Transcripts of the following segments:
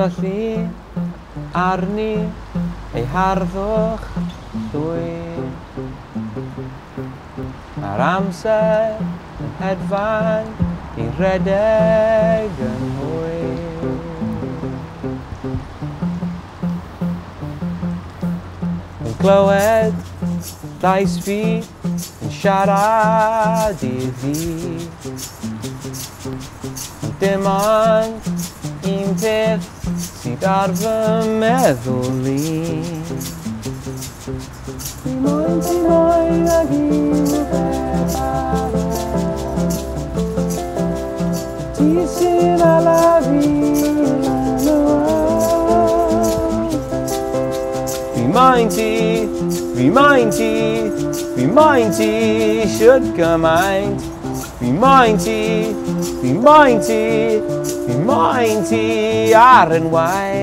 Sophie. arni ei harddwch llwy. Mae'r amser yn hedfan i redeg yn hwy. Yn glywed llais fi yn siarad i fi. Dim ond un peth sydd ar fy meddwl i Fi moyn ti moyn ag un beth arall Ti sy'n ala fi lan mighty, be mighty, be mighty, ti, fi moyn ti siwt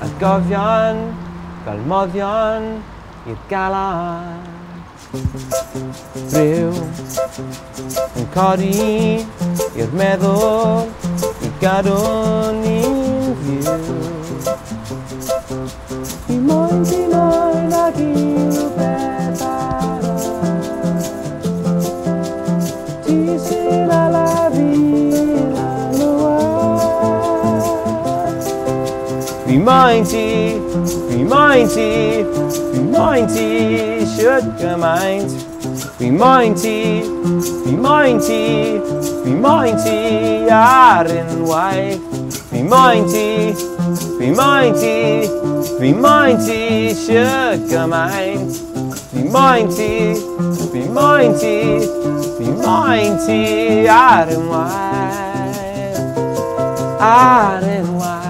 A gofion fel moddion i'r galad. Rhyw yn codi i'r meddwl i gadw ni'n fyw. moyn ti, fi moyn ti, fi moyn ti, siwt gymaint. Fi moyn ti, fi moyn ti, fi moyn ti ar unwaith. Fi moyn ti, fi moyn ti, fi moyn ti, siwt gymaint. Fi moyn ti, fi moyn ti, fi moyn ti ar unwaith. Ar unwaith.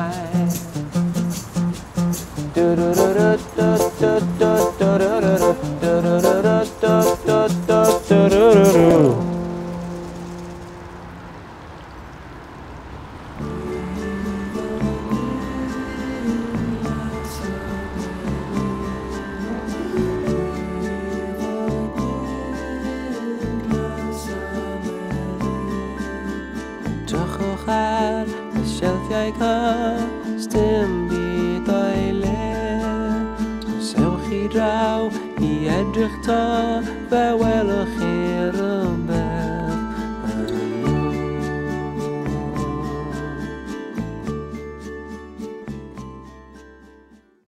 Drychwch ar y sielfiau cys dim draw i edrych ta fe welwch i'r ymlaen.